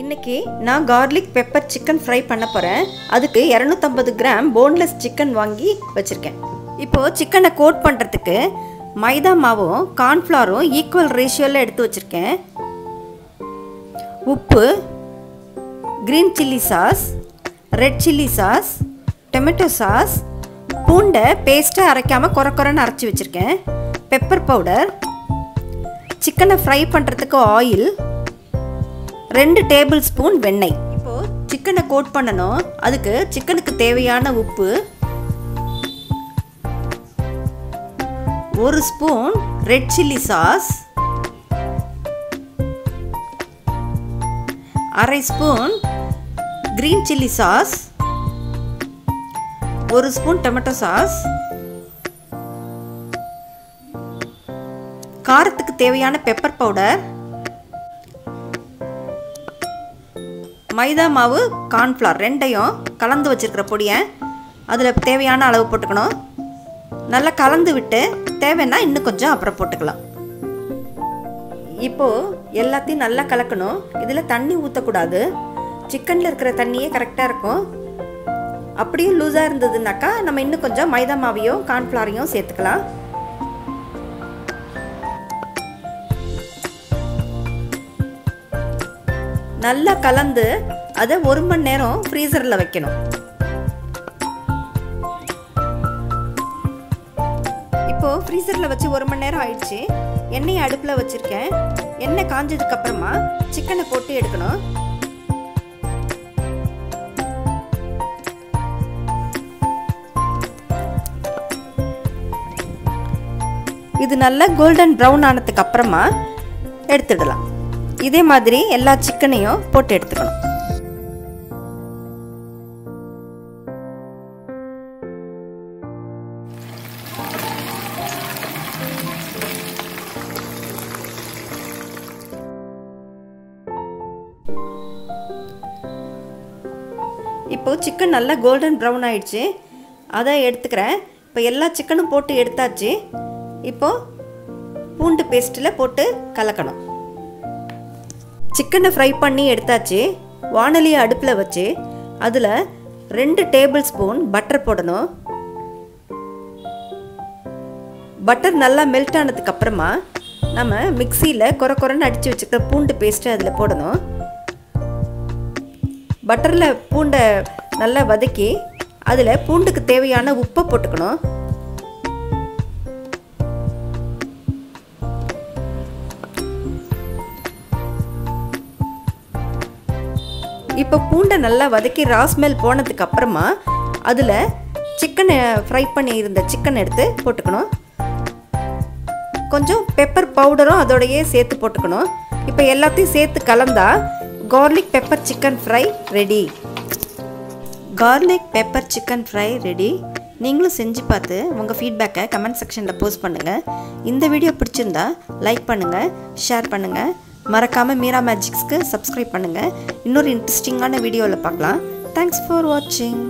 இன்னைக்கு நான் garlic pepper chicken fry பண்ண போகிறேன் அதுக்கு இரநூத்தம்பது கிராம் போன்லெஸ் சிக்கன் வாங்கி வச்சுருக்கேன். இப்போது சிக்கனை கோட் பண்ணுறதுக்கு மைதா மாவும் கார்ன்ஃப்ளவரும் ஈக்குவல் ரேஷியோவில் எடுத்து வச்சுருக்கேன். உப்பு green chilli sauce red chilli sauce tomato sauce பூண்டை பேஸ்ட்டை அரைக்காமல் குறை குறைன்னு அரைச்சி வச்சுருக்கேன். பெப்பர் பவுடர் சிக்கனை ஃப்ரை பண்ணுறதுக்கு ஆயில் ரெண்டு டேபிள் ஸ்பூன் வெண்ணெய். இப்போது சிக்கனை கோட் பண்ணணும். அதுக்கு சிக்கனுக்கு தேவையான உப்பு. ஒரு ஸ்பூன் ரெட் சில்லி சாஸ் அரை ஸ்பூன் க்ரீன் சில்லி சாஸ் ஒரு ஸ்பூன் டொமேட்டோ சாஸ் காரத்துக்கு தேவையான பெப்பர் பவுடர் மைதா மாவு கார்ன்ஃப்ளவர் ரெண்டையும் கலந்து வச்சுருக்கிற பொடியை அதில் தேவையான அளவு போட்டுக்கணும். நல்லா கலந்து விட்டு தேவைன்னா இன்னும் கொஞ்சம் அப்புறம் போட்டுக்கலாம். இப்போது எல்லாத்தையும் நல்லா கலக்கணும். இதில் தண்ணி ஊற்றக்கூடாது சிக்கனில் இருக்கிற தண்ணியே கரெக்டாக இருக்கும். அப்படியும் லூஸாக இருந்ததுனாக்கா நம்ம இன்னும் கொஞ்சம் மைதா மாவையும் கார்ன்ஃப்ளவரையும் சேர்த்துக்கலாம். நல்லா கலந்து அதை ஒரு மணி நேரம் ஃப்ரீசரில் வைக்கணும். இப்போது ஃப்ரீசரில் வச்சு ஒரு மணி நேரம் ஆயிடுச்சு. எண்ணெயை அடுப்பில் வச்சுருக்கேன். எண்ணெய் காஞ்சதுக்கு அப்புறமா சிக்கனை போட்டு எடுக்கணும். இது நல்லா கோல்டன் ப்ரௌன் ஆனதுக்கு அப்புறமா எடுத்துடலாம். இதே மாதிரி எல்லா சிக்கனையும் போட்டு எடுத்துக்கணும். இப்போது சிக்கன் நல்லா கோல்டன் ப்ரௌன் ஆயிடுச்சு. அதை எடுத்துக்கிறேன். இப்போ எல்லா சிக்கனும் போட்டு எடுத்தாச்சு. இப்போது பூண்டு பேஸ்ட்டில் போட்டு கலக்கணும். சிக்கனை ஃப்ரை பண்ணி எடுத்தாச்சு வானலியை அடுப்பில் வச்சு அதில் ரெண்டு டேபிள் ஸ்பூன் பட்டர் போடணும். பட்டர் நல்லா மெல்ட் ஆனதுக்கு அப்புறமா நம்ம மிக்சியில் குறை குறைன்னு அடித்து வச்சுக்கிற பூண்டு பேஸ்ட்டு அதில் போடணும். பட்டரில் பூண்டை நல்லா வதக்கி அதில் பூண்டுக்கு தேவையான உப்பை போட்டுக்கணும். இப்போ பூண்டை நல்லா வதக்கி ராஸ்மெல் போனதுக்கு அப்புறமா அதில் சிக்கனை ஃப்ரை பண்ணி இருந்த சிக்கன் எடுத்து போட்டுக்கணும். கொஞ்சம் பெப்பர் பவுடரும் அதோடையே சேர்த்து போட்டுக்கணும். இப்போ எல்லாத்தையும் சேர்த்து கலந்தா garlic pepper chicken fry ready garlic pepper chicken fry ready நீங்களும் செஞ்சு பார்த்து உங்கள் ஃபீட்பேக்கை கமெண்ட் செக்ஷனில் போஸ்ட் பண்ணுங்கள் இந்த வீடியோ பிடிச்சிருந்தா லைக் பண்ணுங்கள் ஷேர் பண்ணுங்கள் மறக்காமல் மீரா மேஜிக்ஸ்க்கு சப்ஸ்கிரைப் பண்ணுங்கள் இன்னொரு இன்ட்ரெஸ்டிங்கான வீடியோவில் பார்க்கலாம். தேங்க்ஸ் ஃபார் வாட்சிங்